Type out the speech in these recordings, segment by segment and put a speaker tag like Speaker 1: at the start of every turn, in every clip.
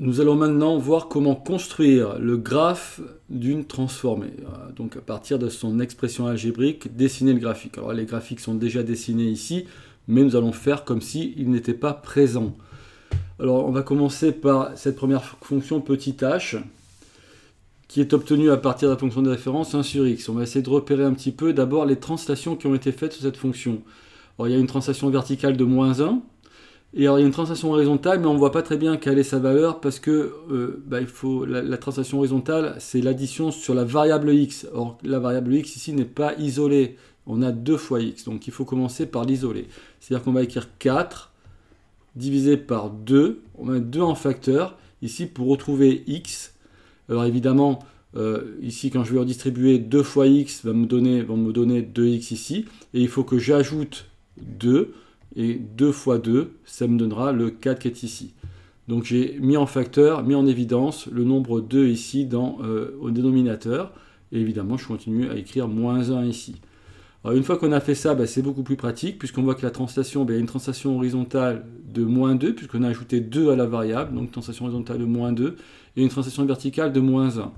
Speaker 1: Nous allons maintenant voir comment construire le graphe d'une transformée. Donc à partir de son expression algébrique, dessiner le graphique. Alors les graphiques sont déjà dessinés ici, mais nous allons faire comme s'ils n'étaient pas présents. Alors on va commencer par cette première fonction petit h qui est obtenue à partir de la fonction de référence 1 sur x. On va essayer de repérer un petit peu d'abord les translations qui ont été faites sur cette fonction. Alors il y a une translation verticale de moins 1, et alors, il y a une translation horizontale, mais on ne voit pas très bien quelle est sa valeur parce que euh, bah, il faut, la, translation horizontale, c'est l'addition sur la variable x. Or, la variable x ici n'est pas isolée. On a 2 fois x, donc il faut commencer par l'isoler. C'est-à-dire qu'on va écrire 4 divisé par 2. On mettre 2 en facteur ici pour retrouver x. Alors évidemment, euh, ici quand je vais redistribuer 2 fois x, va me donner, va me donner 2x ici. Et il faut que j'ajoute 2 et 2 fois 2, ça me donnera le 4 qui est ici. Donc j'ai mis en facteur, mis en évidence le nombre 2 ici dans, euh, au dénominateur, et évidemment je continue à écrire moins 1 ici. Une fois qu'on a fait ça, bah, c'est beaucoup plus pratique, puisqu'on voit que la translation, bah, il y a une translation horizontale de moins 2, puisqu'on a ajouté 2 à la variable, donc translation horizontale de moins 2, et une translation verticale de moins 1.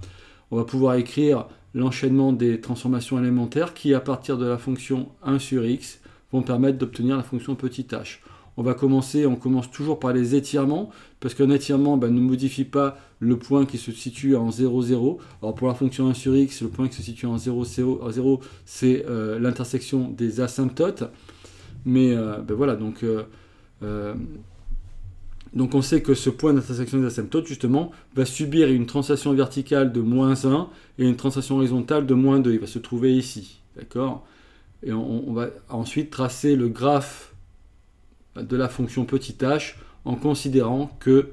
Speaker 1: On va pouvoir écrire l'enchaînement des transformations élémentaires qui, à partir de la fonction 1 sur x, vont permettre d'obtenir la fonction petit h. On va commencer, on commence toujours par les étirements, parce qu'un étirement ben, ne modifie pas le point qui se situe en 0, 0. Alors pour la fonction 1 sur x, le point qui se situe en 0, 0 c'est euh, l'intersection des asymptotes. Mais euh, ben voilà, donc, euh, donc on sait que ce point d'intersection des asymptotes, justement, va subir une translation verticale de moins 1 et une translation horizontale de moins 2. Il va se trouver ici. D'accord? Et on, va ensuite tracer le graphe de la fonction petit h en considérant que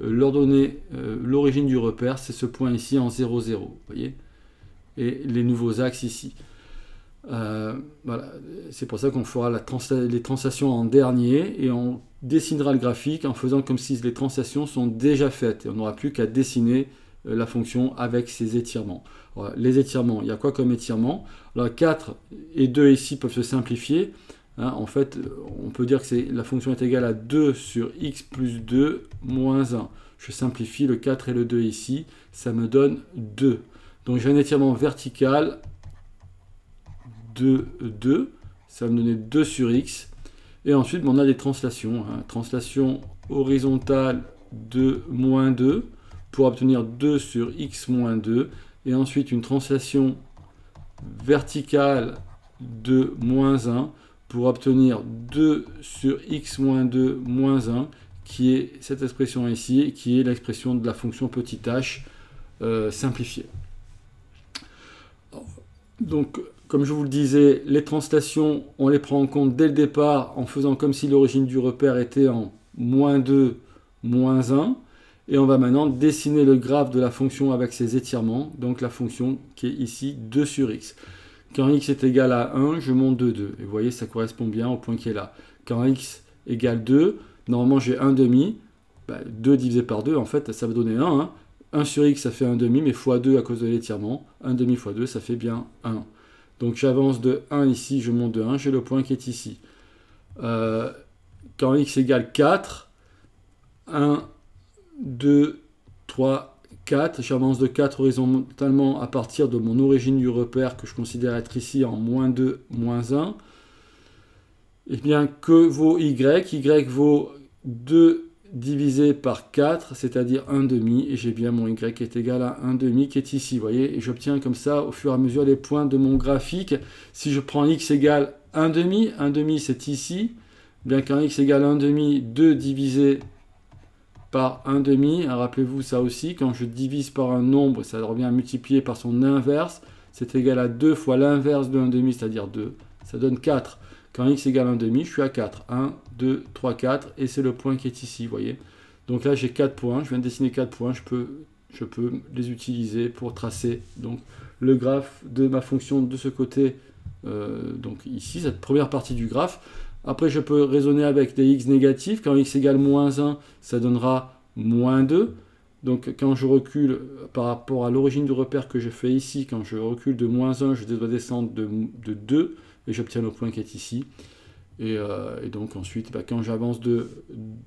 Speaker 1: euh, euh, l'origine du repère, c'est ce point ici en 0, 0. voyez Et les nouveaux axes ici. Euh, voilà. C'est pour ça qu'on fera les translations en dernier et on dessinera le graphique en faisant comme si les translations sont déjà faites. Et on n'aura plus qu'à dessiner la fonction avec ses étirements les étirements, il y a quoi comme étirement? Alors 4 et 2 ici peuvent se simplifier. Hein. en fait, on peut dire que la fonction est égale à 2 sur x plus 2 moins 1. Je simplifie le 4 et le 2 ici, ça me donne 2. Donc j'ai un étirement vertical de 2, ça va me donner 2 sur x. Et ensuite, on a des translations. Hein. Translation horizontale de moins 2 pour obtenir 2 sur x moins 2 et ensuite une translation verticale de moins 1 pour obtenir 2 sur x moins 2 moins 1 qui est cette expression ici qui est l'expression de la fonction petit h euh, simplifiée. Donc comme je vous le disais, les translations, on les prend en compte dès le départ en faisant comme si l'origine du repère était en moins 2, moins 1. Et on va maintenant dessiner le graphe de la fonction avec ses étirements, donc la fonction qui est ici 2 sur x. Quand x est égal à 1, je monte de 2. Et vous voyez, ça correspond bien au point qui est là. Quand x égale 2, normalement j'ai 1 demi. 2 bah, divisé par 2, en fait, ça va donner 1. 1 hein. sur x, ça fait 1 demi, mais fois 2 à cause de l'étirement. 1 demi fois 2, ça fait bien 1. Donc j'avance de 1 ici, je monte de 1, j'ai le point qui est ici. Euh, quand x égale 4, 1 2, 3, 4. J'avance de 4 horizontalement à partir de mon origine du repère que je considère être ici en moins 2, moins 1. Et bien, que vaut y? Y vaut 2 divisé par 4, c'est-à-dire 1 demi, et j'ai bien mon y qui est égal à 1 demi qui est ici, vous voyez, et j'obtiens comme ça au fur et à mesure les points de mon graphique. Si je prends x égale 1 demi, 1 demi c'est ici, bien qu'un x égale 1 demi, 2 divisé par 1 demi. Rappelez-vous ça aussi, quand je divise par un nombre, ça revient à multiplier par son inverse. C'est égal à 2 fois l'inverse de 1 demi, c'est-à-dire 2. Ça donne 4. Quand x égale 1 demi, je suis à 4. 1, 2, 3, 4. Et c'est le point qui est ici, vous voyez. Donc là, j'ai 4 points. Je viens de dessiner 4 points. Je peux, les utiliser pour tracer donc, le graphe de ma fonction de ce côté. Euh, donc ici, cette première partie du graphe. Après, je peux raisonner avec des x négatifs. Quand x égale moins 1, ça donnera moins 2. Donc quand je recule par rapport à l'origine du repère que je fais ici, quand je recule de moins 1, je dois descendre de, 2 et j'obtiens le point qui est ici. Et, euh, donc ensuite, bah, quand j'avance de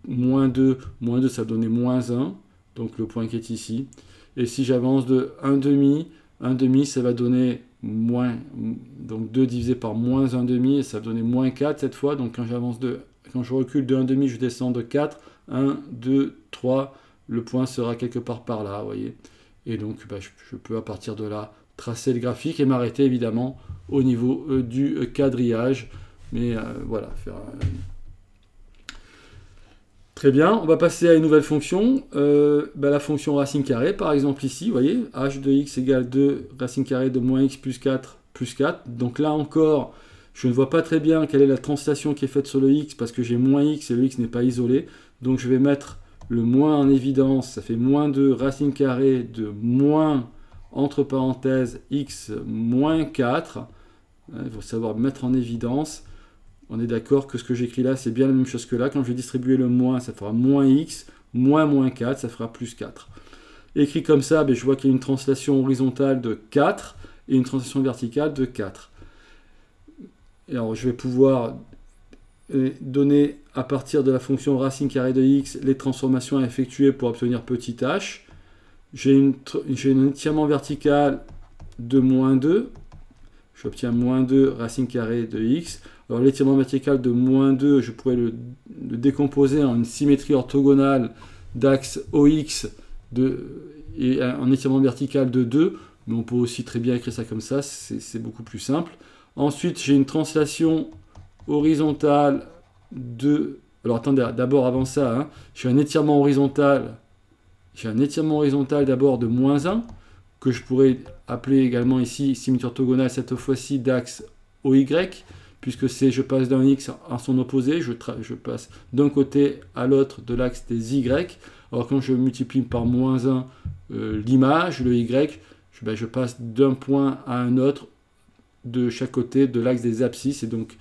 Speaker 1: moins 2, moins 2 ça va donner moins 1. donc le point qui est ici. Et si j'avance de 1 demi, 1 demi, ça va donner moins, donc 2 divisé par moins 1 demi, et ça va donner moins 4 cette fois. Donc quand j'avance de, quand je recule de 1 demi, je descends de 4, 1, 2, 3, le point sera quelque part par là, vous voyez. Et donc bah, je, peux à partir de là tracer le graphique et m'arrêter évidemment au niveau euh, du quadrillage. Mais euh, voilà, faire Très bien, on va passer à une nouvelle fonction, euh, bah, la fonction racine carré, par exemple ici, vous voyez, h de x égale 2 racine carré de moins x plus 4 plus 4. Donc là encore, je ne vois pas très bien quelle est la translation qui est faite sur le x, parce que j'ai moins x et le x n'est pas isolé. Donc je vais mettre le moins en évidence, ça fait moins 2 racine carré de moins, entre parenthèses, x moins 4. Il faut savoir mettre en évidence on est d'accord que ce que j'écris là, c'est bien la même chose que là. Quand je vais distribuer le moins, ça fera moins x, moins moins 4, ça fera plus 4. Écrit comme ça, ben, je vois qu'il y a une translation horizontale de 4 et une translation verticale de 4. Et alors, je vais pouvoir euh, donner à partir de la fonction racine carrée de x les transformations à effectuer pour obtenir petit h. J'ai un étirement vertical de moins 2. J'obtiens moins 2 racine carrée de x. Alors l'étirement vertical de moins 2, je pourrais le, décomposer en une symétrie orthogonale d'axe OX de, et un étirement vertical de 2, mais on peut aussi très bien écrire ça comme ça, c'est beaucoup plus simple. Ensuite, j'ai une translation horizontale de... Alors attendez, d'abord avant ça, hein, j'ai un étirement horizontal, j'ai un étirement horizontal d'abord de moins 1, que je pourrais appeler également ici symétrie orthogonale, cette fois-ci d'axe OY, puisque c'est je passe d'un x à son opposé, je, je passe d'un côté à l'autre de l'axe des y. Alors quand je multiplie par moins 1 euh, l'image, le y, je, ben, je passe d'un point à un autre de chaque côté de l'axe des abscisses, et donc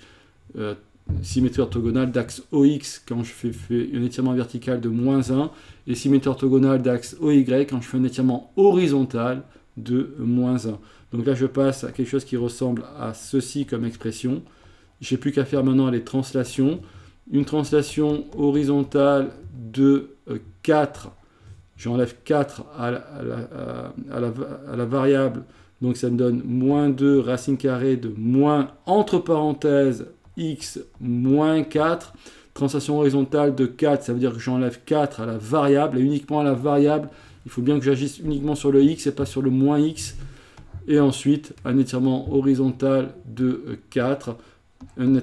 Speaker 1: euh, symétrie orthogonale d'axe OX quand je fais, fais, un étirement vertical de moins 1, et symétrie orthogonale d'axe OY quand je fais un étirement horizontal de moins 1. Donc là, je passe à quelque chose qui ressemble à ceci comme expression. J'ai plus qu'à faire maintenant les translations. Une translation horizontale de 4, euh, j'enlève 4 à la, variable, donc ça me donne moins 2 racine carrée de moins, entre parenthèses, x moins 4. Translation horizontale de 4, ça veut dire que j'enlève 4 à la variable, et uniquement à la variable, il faut bien que j'agisse uniquement sur le x et pas sur le moins x. Et ensuite, un étirement horizontal de 4 une,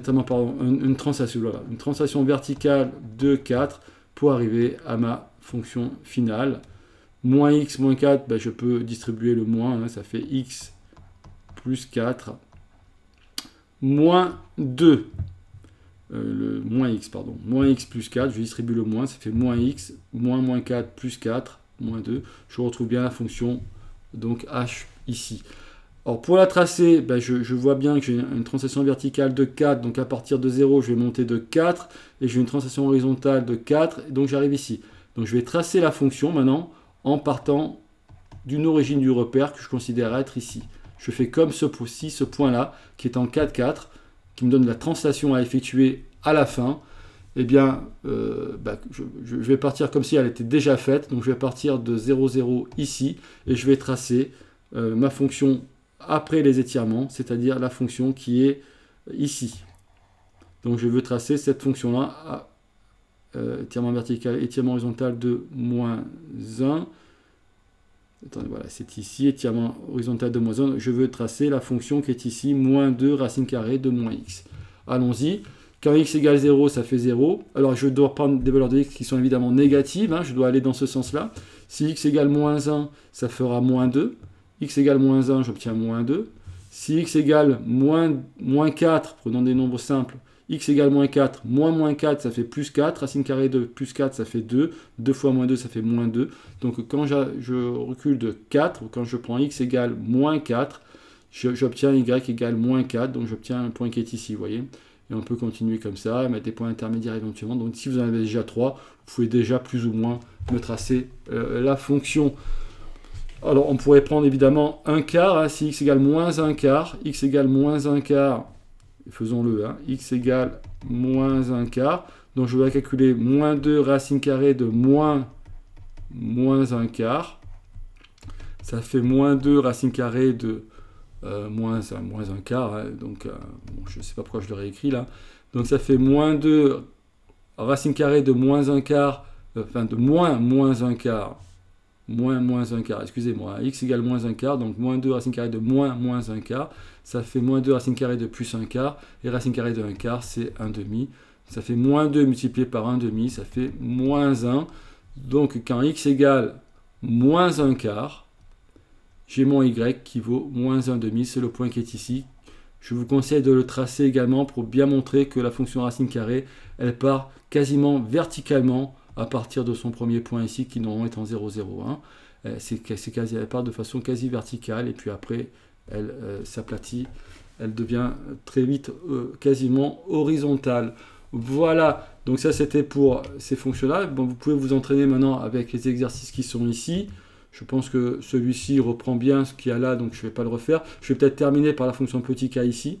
Speaker 1: translation, une translation verticale de 4 pour arriver à ma fonction finale. Moins x moins 4, ben, je peux distribuer le moins, hein, ça fait x plus 4. Moins 2, euh, le moins x, pardon, moins x plus 4, je distribue le moins, ça fait moins x, moins moins 4 plus 4, moins 2. Je retrouve bien la fonction donc h ici. Alors pour la tracer, ben, je, vois bien que j'ai une translation verticale de 4, donc à partir de 0, je vais monter de 4, et j'ai une translation horizontale de 4, donc j'arrive ici. Donc je vais tracer la fonction maintenant en partant d'une origine du repère que je considère être ici. Je fais comme ce, ci ce point-là, qui est en 4, 4, qui me donne la translation à effectuer à la fin. Eh bien, euh, ben, je, vais partir comme si elle était déjà faite, donc je vais partir de 0, 0 ici, et je vais tracer euh, ma fonction après les étirements, c'est-à-dire la fonction qui est ici. Donc je veux tracer cette fonction-là à euh, étirement vertical, étirement horizontal de moins 1. Attendez, voilà, c'est ici, étirement horizontal de moins 1. Je veux tracer la fonction qui est ici, moins 2 racine carrée de moins x. Allons-y. Quand x égale 0, ça fait 0. Alors je dois prendre des valeurs de x qui sont évidemment négatives. Hein, je dois aller dans ce sens-là. Si x égale moins 1, ça fera moins 2 x égale moins 1, j'obtiens moins 2. Si x égale moins, moins 4, prenons des nombres simples, x égale moins 4, moins moins 4, ça fait plus 4, racine carrée de plus 4, ça fait 2, 2 fois moins 2, ça fait moins 2. Donc quand je recule de 4, ou quand je prends x égale moins 4, j'obtiens y égale moins 4, donc j'obtiens un point qui est ici, vous voyez. Et on peut continuer comme ça, mettre des points intermédiaires éventuellement. Donc si vous en avez déjà 3, vous pouvez déjà plus ou moins me tracer euh, la fonction. Alors on pourrait prendre évidemment un quart, hein, si x égale moins un quart, x égale moins un quart, faisons-le, hein, x égale moins un quart, donc je vais calculer moins 2 racine carrée de moins moins 1 quart. Ça fait moins 2 racine carrée de euh, moins, 1, moins quart. Hein. donc, euh, je ne sais pas pourquoi je l'aurais écrit là. Donc, ça fait moins 2 racine carrée de moins 1 quart, euh, enfin de moins moins 1 quart, moins moins 1 quart, excusez-moi, x égale moins 1 quart, donc moins 2 racine carrée de moins moins 1 quart, ça fait moins 2 racine carrée de plus 1 quart, et racine carrée de 1 quart, c'est 1 demi. Ça fait moins 2 multiplié par 1 demi, ça fait moins 1. Donc quand x égale moins 1 quart, j'ai mon y qui vaut moins 1 demi, c'est le point qui est ici. Je vous conseille de le tracer également pour bien montrer que la fonction racine carrée, elle part quasiment verticalement à partir de son premier point ici qui normalement est en 0,01. Euh, c'est quasi, elle part de façon quasi verticale et puis après elle euh, s'aplatit, elle devient très vite euh, quasiment horizontale. Voilà, donc ça c'était pour ces fonctions-là. Bon, vous pouvez vous entraîner maintenant avec les exercices qui sont ici. Je pense que celui-ci reprend bien ce qu'il y a là, donc je ne vais pas le refaire. Je vais peut-être terminer par la fonction petit k ici.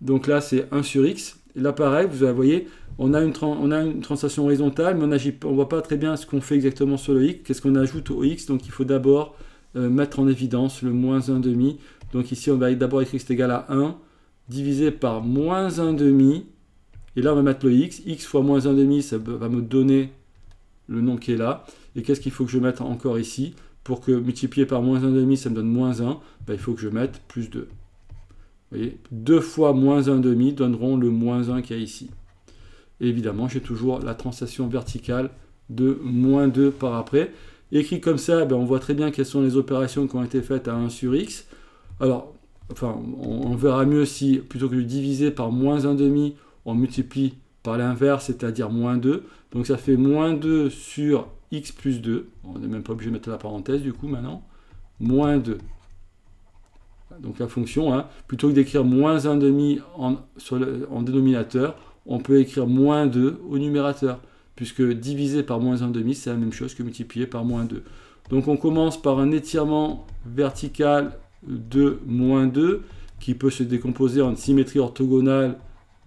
Speaker 1: Donc là, c'est 1 sur x. Et là, pareil, vous voyez, on a une, on a une translation horizontale, mais on ne voit pas très bien ce qu'on fait exactement sur le x. Qu'est-ce qu'on ajoute au x? Donc il faut d'abord euh, mettre en évidence le moins 1 demi. Donc ici, on va d'abord écrire c'est égal à 1 divisé par moins 1 demi et là, on va mettre le x. x fois moins 1,5, ça va me donner le nom qui est là. Et qu'est-ce qu'il faut que je mette encore ici? Pour que multiplier par moins 1,5, ça me donne moins 1, ben, il faut que je mette plus 2. Vous voyez 2 fois moins 1,5 donneront le moins 1 qu'il y a ici. Évidemment, j'ai toujours la translation verticale de moins 2 par après. Écrit comme ça, ben, on voit très bien quelles sont les opérations qui ont été faites à 1 sur x. Alors, enfin, on, verra mieux si, plutôt que de diviser par moins 1,5, on multiplie par l'inverse, c'est-à-dire moins 2. Donc ça fait moins 2 sur x plus 2. On n'est même pas obligé de mettre la parenthèse du coup maintenant. Moins 2. Donc la fonction, hein, plutôt que d'écrire moins 1,5 en, en dénominateur, on peut écrire moins 2 au numérateur, puisque diviser par moins 1,5, c'est la même chose que multiplier par moins 2. Donc on commence par un étirement vertical de moins 2, qui peut se décomposer en symétrie orthogonale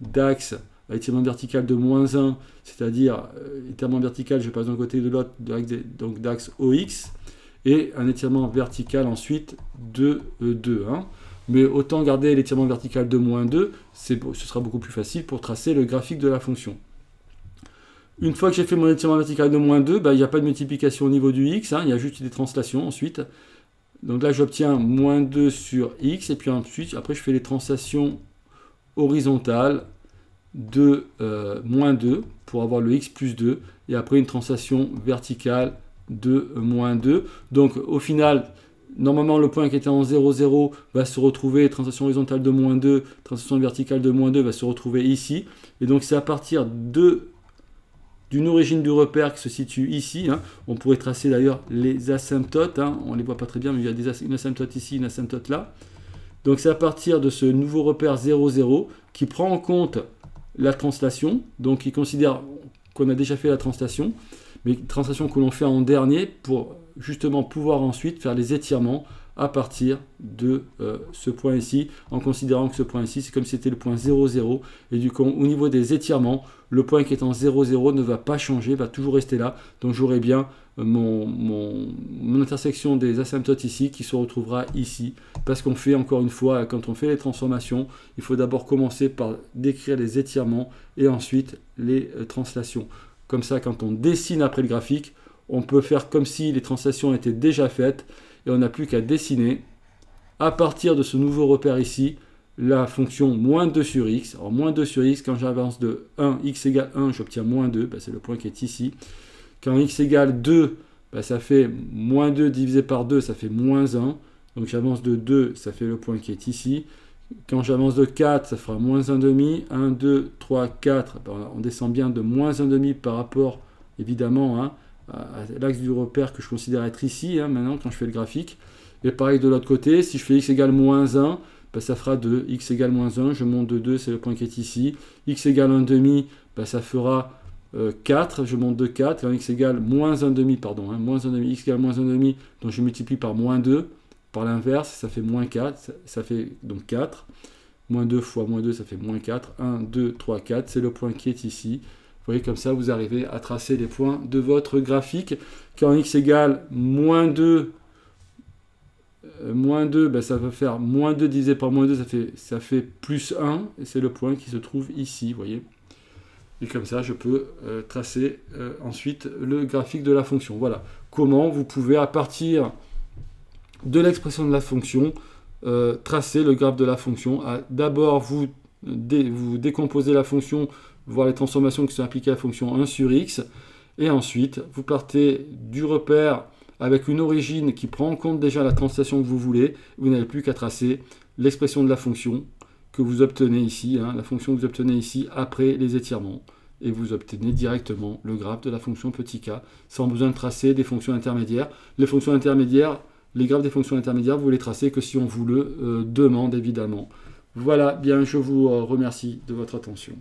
Speaker 1: d'axe à étirement vertical de moins 1, c'est-à-dire euh, étirement vertical, je passe d'un côté de l'autre, donc d'axe OX, et un étirement vertical ensuite de 2. Hein. Mais autant garder l'étirement vertical de moins 2, ce sera beaucoup plus facile pour tracer le graphique de la fonction. Une fois que j'ai fait mon étirement vertical de moins 2, bah, il n'y a pas de multiplication au niveau du x, hein, il y a juste des translations ensuite. Donc là, j'obtiens moins 2 sur x, et puis ensuite, après, je fais les translations horizontale de euh, moins 2 pour avoir le x plus 2 et après une translation verticale de moins 2. Donc au final, normalement le point qui était en 0, 0 va se retrouver, translation horizontale de moins 2, translation verticale de moins 2 va se retrouver ici. Et donc c'est à partir de d'une origine du repère qui se situe ici. Hein. On pourrait tracer d'ailleurs les asymptotes, hein. on ne les voit pas très bien, mais il y a des une asymptote ici, une asymptote là. Donc c'est à partir de ce nouveau repère 0, 0 qui prend en compte la translation, donc qui considère qu'on a déjà fait la translation, mais translation que l'on fait en dernier pour justement pouvoir ensuite faire les étirements à partir de euh, ce point ici, en considérant que ce point ici, c'est comme si c'était le point 0, 0, et du coup, au niveau des étirements, le point qui est en 0, 0 ne va pas changer, va toujours rester là, donc j'aurai bien euh, mon, mon, intersection des asymptotes ici qui se retrouvera ici, parce qu'on fait encore une fois, quand on fait les transformations, il faut d'abord commencer par décrire les étirements et ensuite les euh, translations. Comme ça, quand on dessine après le graphique, on peut faire comme si les translations étaient déjà faites, et on n'a plus qu'à dessiner à partir de ce nouveau repère ici la fonction moins 2 sur x. Alors moins 2 sur x, quand j'avance de 1, x égale 1, j'obtiens moins 2, ben, c'est le point qui est ici. Quand x égale 2, ben, ça fait moins 2 divisé par 2, ça fait moins 1. Donc j'avance de 2, ça fait le point qui est ici. Quand j'avance de 4, ça fera moins 1,5. 1, 2, 3, 4. on descend bien de moins 1,5 par rapport, évidemment, hein, l'axe du repère que je considère être ici, hein, maintenant, quand je fais le graphique. Et pareil de l'autre côté, si je fais x égale moins 1, ben, ça fera 2. x égale moins 1, je monte de 2, c'est le point qui est ici. x égale 1 demi, ben, ça fera 4, euh, je monte de 4. Quand x égale moins 1 demi, pardon, hein, moins 1 demi, x égale moins 1 demi, donc je multiplie par moins 2. Par l'inverse, ça fait moins 4, ça, fait donc 4. Moins 2 fois moins 2, ça fait moins 4. 1, 2, 3, 4, c'est le point qui est ici. Vous voyez, comme ça, vous arrivez à tracer les points de votre graphique. Quand x égale moins 2, euh, moins 2, ben, ça va faire moins 2 divisé par moins 2, ça fait, ça fait plus 1, et c'est le point qui se trouve ici, vous voyez. Et comme ça, je peux euh, tracer euh, ensuite le graphique de la fonction. Voilà comment vous pouvez, à partir de l'expression de la fonction, tracer le graphe de la fonction. D'abord, vous, vous décomposez la fonction voir les transformations qui sont appliquées à la fonction 1 sur x. Et ensuite, vous partez du repère avec une origine qui prend en compte déjà la translation que vous voulez. Vous n'avez plus qu'à tracer l'expression de la fonction que vous obtenez ici, hein, la fonction que vous obtenez ici après les étirements. Et vous obtenez directement le graphe de la fonction petit k, sans besoin de tracer des fonctions intermédiaires. Les fonctions intermédiaires, les graphes des fonctions intermédiaires, vous les tracez que si on vous le euh, demande évidemment. Voilà, bien, je vous euh, remercie de votre attention.